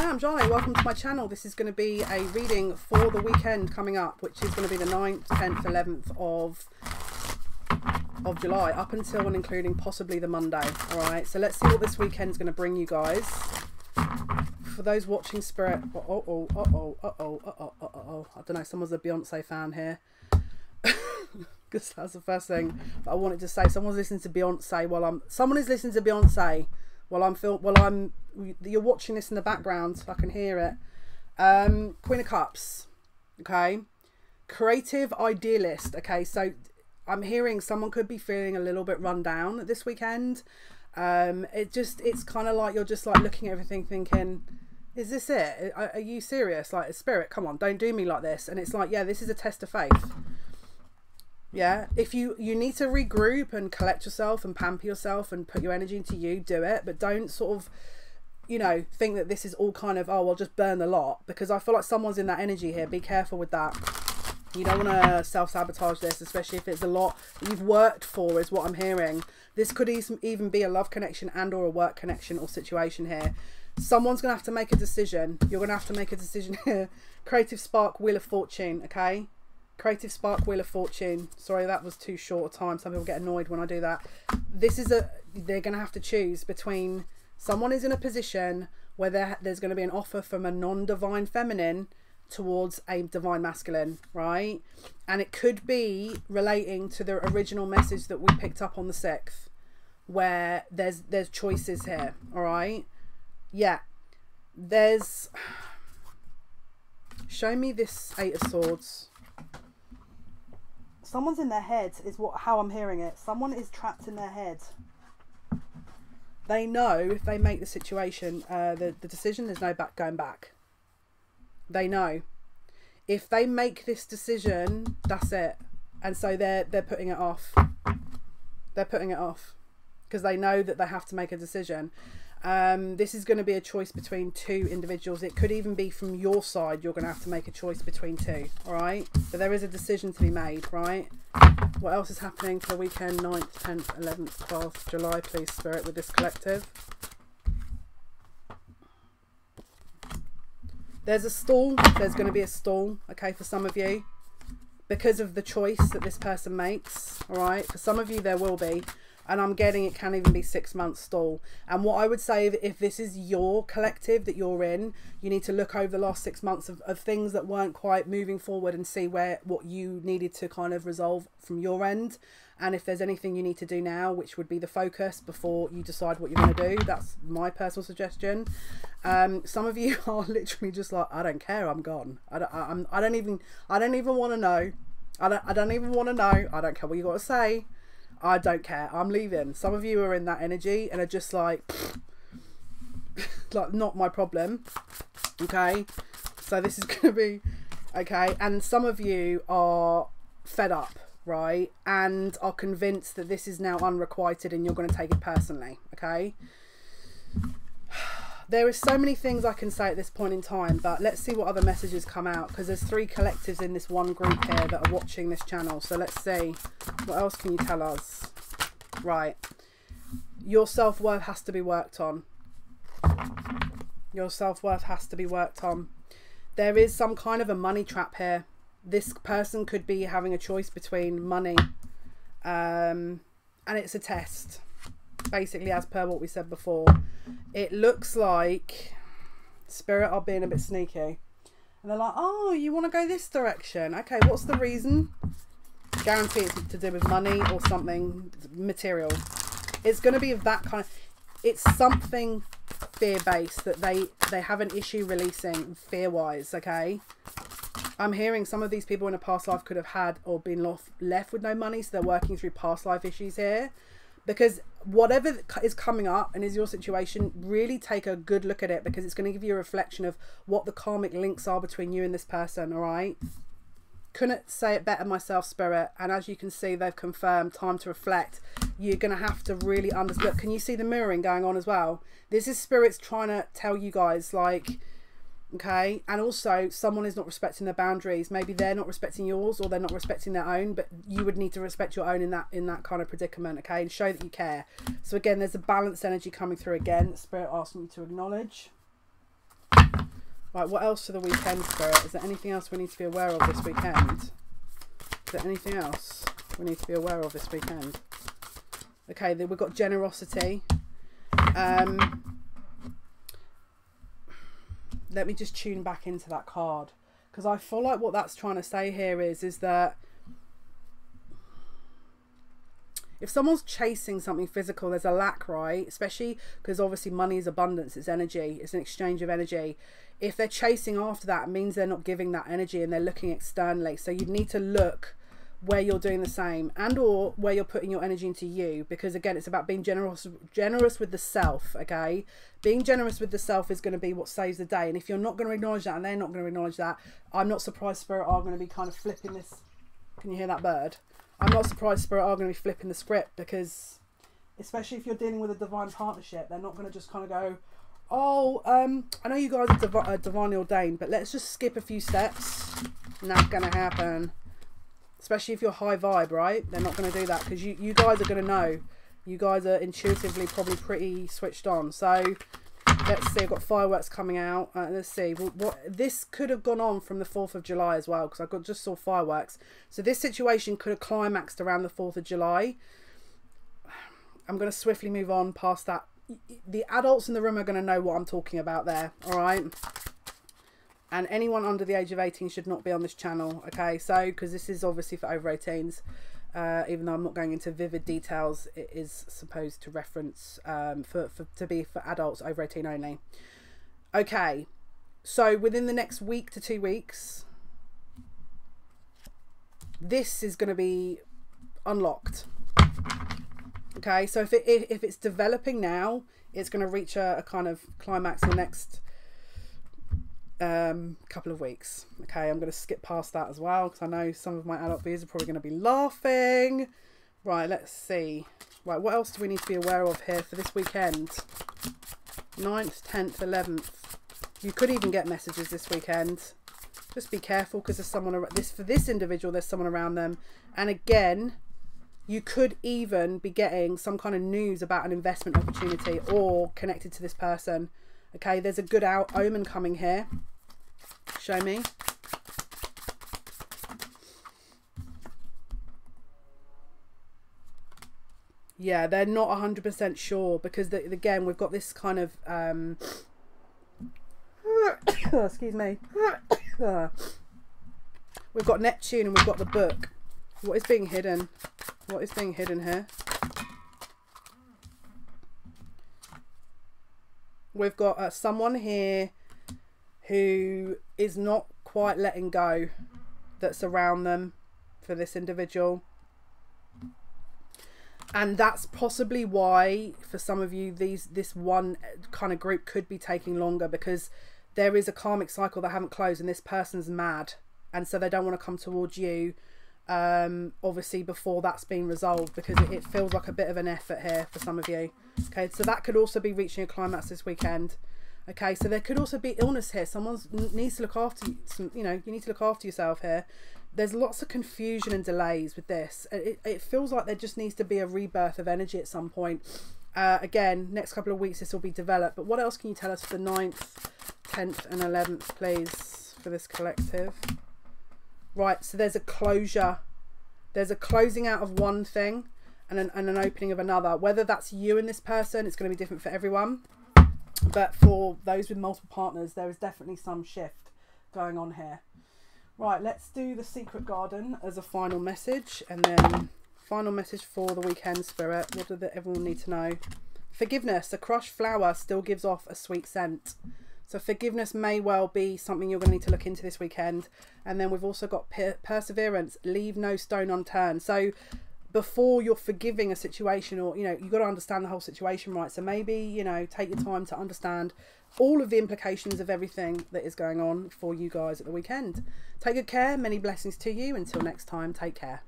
Sam, Johnny, welcome to my channel. This is going to be a reading for the weekend coming up, which is going to be the 9th, 10th, 11th of of July, up until and including possibly the Monday. Alright, so let's see what this weekend's going to bring you guys. For those watching Spirit, oh, oh, oh, oh, oh, oh, oh, oh, oh, oh, I don't know, someone's a Beyonce fan here. Because that's the first thing I wanted to say. Someone's listening to Beyonce while I'm, someone is listening to Beyonce while I'm film, while I'm, you're watching this in the background, so I can hear it. Um, Queen of Cups, okay. Creative idealist, okay. So I'm hearing someone could be feeling a little bit run down this weekend. Um, it just it's kind of like you're just like looking at everything, thinking, "Is this it? Are, are you serious? Like, a spirit, come on, don't do me like this." And it's like, yeah, this is a test of faith. Yeah, if you you need to regroup and collect yourself and pamper yourself and put your energy into you, do it. But don't sort of you know, think that this is all kind of, oh, I'll just burn the lot because I feel like someone's in that energy here. Be careful with that. You don't want to self-sabotage this, especially if it's a lot you've worked for, is what I'm hearing. This could even be a love connection and or a work connection or situation here. Someone's going to have to make a decision. You're going to have to make a decision here. Creative Spark, Wheel of Fortune, okay? Creative Spark, Wheel of Fortune. Sorry, that was too short a time. Some people get annoyed when I do that. This is a... They're going to have to choose between... Someone is in a position where there's going to be an offer from a non-divine feminine towards a divine masculine, right? And it could be relating to the original message that we picked up on the sixth, where there's there's choices here, all right? Yeah, there's. Show me this eight of swords. Someone's in their head is what how I'm hearing it. Someone is trapped in their head. They know if they make the situation, uh, the the decision, there's no back going back they know. If they make this decision, that's it. And so they're they're putting it off. They're putting it off because they know that they have to make a decision. Um, this is going to be a choice between two individuals. It could even be from your side. You're going to have to make a choice between two. All right. But there is a decision to be made. Right. What else is happening for the weekend? 9th, 10th, 11th, 12th July, please, Spirit, with this collective. There's a stall. There's going to be a stall, okay, for some of you. Because of the choice that this person makes, all right? For some of you, there will be. And I'm getting it can even be six months stall. And what I would say, if this is your collective that you're in, you need to look over the last six months of, of things that weren't quite moving forward and see where what you needed to kind of resolve from your end. And if there's anything you need to do now which would be the focus before you decide what you're going to do that's my personal suggestion. Um, some of you are literally just like i don't care i'm gone. I don't, I, I'm, I don't even i don't even want to know. I don't, I don't even want to know. I don't care what you got to say i don't care. I'm leaving. Some of you are in that energy and are just like like not my problem okay? So this is going to be okay? And some of you are fed up right, and are convinced that this is now unrequited and you're going to take it personally, okay? There are so many things I can say at this point in time, but let's see what other messages come out because there's three collectives in this one group here that are watching this channel. So let's see. What else can you tell us? Right. Your self-worth has to be worked on. Your self-worth has to be worked on. There is some kind of a money trap here this person could be having a choice between money um, and it's a test basically as per what we said before it looks like spirit are being a bit sneaky. And they're like oh you want to go this direction? Okay what's the reason? Guarantee it's to do with money or something material. It's going to be of that kind of it's something fear based that they they have an issue releasing fear wise okay? I'm hearing some of these people in a past life could have had or been left with no money, so they're working through past life issues here. Because whatever is coming up and is your situation, really take a good look at it because it's going to give you a reflection of what the karmic links are between you and this person, all right? Couldn't say it better myself, Spirit. And as you can see, they've confirmed time to reflect. You're going to have to really understand. Can you see the mirroring going on as well? This is Spirit's trying to tell you guys, like, okay and also someone is not respecting their boundaries maybe they're not respecting yours or they're not respecting their own but you would need to respect your own in that in that kind of predicament okay and show that you care so again there's a balanced energy coming through again spirit asking you to acknowledge Right, what else for the weekend, Spirit? Is there anything else we need to be aware of this weekend? Is there anything else we need to be aware of this weekend? Okay, then we've got generosity. Um, let me just tune back into that card because I feel like what that's trying to say here is is that if someone's chasing something physical, there's a lack, right? Especially because obviously money is abundance, it's energy, it's an exchange of energy. If they're chasing after that, means they're not giving that energy and they're looking externally. So you'd need to look where you're doing the same and or where you're putting your energy into you because again it's about being generous generous with the self okay? Being generous with the self is going to be what saves the day and if you're not going to acknowledge that and they're not going to acknowledge that i'm not surprised spirit are going to be kind of flipping this can you hear that bird? I'm not surprised spirit are going to be flipping the script because especially if you're dealing with a divine partnership they're not going to just kind of go oh um i know you guys are divi- uh, divinely ordained but let's just skip a few steps. Not gonna happen especially if you're high vibe, right? They're not going to do that because you, you guys are going to know. You guys are intuitively probably pretty switched on. So let's see, I've got fireworks coming out. Uh, let's see, what this could have gone on from the 4th of July as well because I got just saw fireworks. So this situation could have climaxed around the 4th of July. I'm going to swiftly move on past that. The adults in the room are going to know what I'm talking about there, all right? And anyone under the age of 18 should not be on this channel okay? So because this is obviously for over 18s uh, even though I'm not going into vivid details it is supposed to reference um, for, for to be for adults over 18 only. Okay so within the next week to two weeks this is going to be unlocked. Okay so if, it, if it's developing now it's going to reach a, a kind of climax the next um, couple of weeks. Okay, I'm going to skip past that as well because I know some of my adult viewers are probably going to be laughing. Right, let's see. Right, what else do we need to be aware of here for this weekend? 9th, 10th, 11th. You could even get messages this weekend. Just be careful because there's someone this for this individual. There's someone around them, and again, you could even be getting some kind of news about an investment opportunity or connected to this person. Okay, there's a good out omen coming here. Show me. Yeah, they're not 100% sure because, the, again, we've got this kind of... Um, excuse me. we've got Neptune and we've got the book. What is being hidden? What is being hidden here? We've got uh, someone here who is not quite letting go that's around them for this individual. And that's possibly why, for some of you, these this one kind of group could be taking longer because there is a karmic cycle that haven't closed, and this person's mad, and so they don't want to come towards you. Um, obviously, before that's been resolved, because it, it feels like a bit of an effort here for some of you. Okay, so that could also be reaching a climax this weekend. Okay, so there could also be illness here. Someone needs to look after you. Some, you know, you need to look after yourself here. There's lots of confusion and delays with this. It, it feels like there just needs to be a rebirth of energy at some point. Uh, again, next couple of weeks this will be developed. But what else can you tell us for the 9th, 10th and 11th, please, for this collective? Right, so there's a closure. There's a closing out of one thing and an, and an opening of another. Whether that's you and this person, it's going to be different for everyone. But for those with multiple partners, there is definitely some shift going on here. Right, let's do the secret garden as a final message and then final message for the weekend spirit. What does everyone need to know? Forgiveness. A crushed flower still gives off a sweet scent. So forgiveness may well be something you're going to need to look into this weekend. And then we've also got per perseverance. Leave no stone unturned. So before you're forgiving a situation or you know you've got to understand the whole situation right? So maybe you know take your time to understand all of the implications of everything that is going on for you guys at the weekend. Take good care. Many blessings to you. Until next time take care